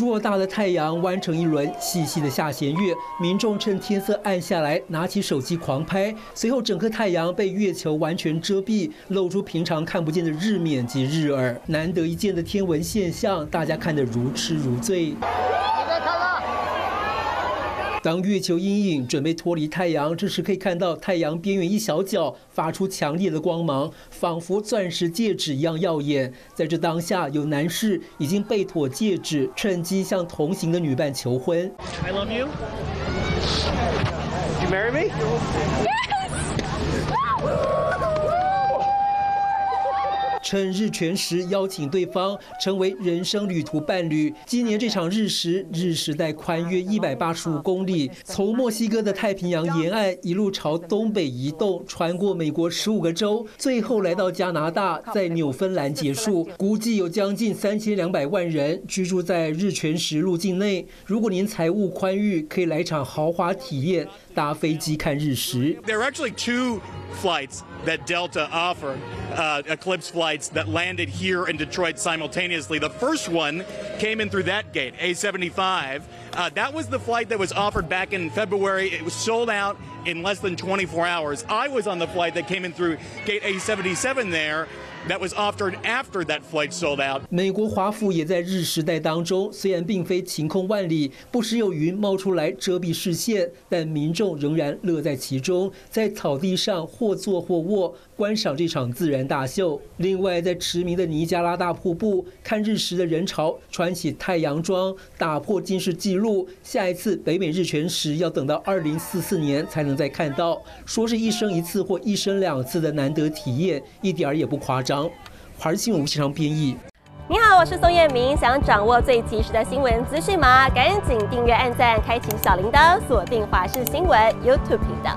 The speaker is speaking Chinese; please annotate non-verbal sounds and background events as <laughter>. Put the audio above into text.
偌大的太阳弯成一轮细细的下弦月，民众趁天色暗下来，拿起手机狂拍。随后，整个太阳被月球完全遮蔽，露出平常看不见的日冕及日耳，难得一见的天文现象，大家看得如痴如醉。当月球阴影准备脱离太阳，这时可以看到太阳边缘一小角发出强烈的光芒，仿佛钻石戒指一样耀眼。在这当下，有男士已经被妥戒指，趁机向同行的女伴求婚。I love you. You marry me? <laughs> 趁日全食邀请对方成为人生旅途伴侣。今年这场日食，日食带宽约一百八十五公里，从墨西哥的太平洋沿岸一路朝东北移动，穿过美国十五个州，最后来到加拿大，在纽芬兰结束。估计有将近三千两百万人居住在日全食路径内。如果您财务宽裕，可以来场豪华体验，搭飞机看日食。There are actually two flights that Delta offered, uh, Eclipse flights that landed here in Detroit simultaneously. The first one came in through that gate, A75. Uh, that was the flight that was offered back in February. It was sold out in less than 24 hours. I was on the flight that came in through gate A77 there. That was offered after that flight sold out. 美国华府也在日时代当中，虽然并非晴空万里，不时有云冒出来遮蔽视线，但民众仍然乐在其中，在草地上或坐或卧观赏这场自然大秀。另外，在驰名的尼加拉大瀑布看日食的人潮，穿起太阳装，打破近视纪录。下一次北美日全食要等到二零四四年才能再看到，说是一生一次或一生两次的难得体验，一点儿也不夸张。华视新闻吴启昌编译。你好，我是宋彦明。想掌握最及时的新闻资讯吗？赶紧订阅、按赞、开启小铃铛，锁定华视新闻 YouTube 频道。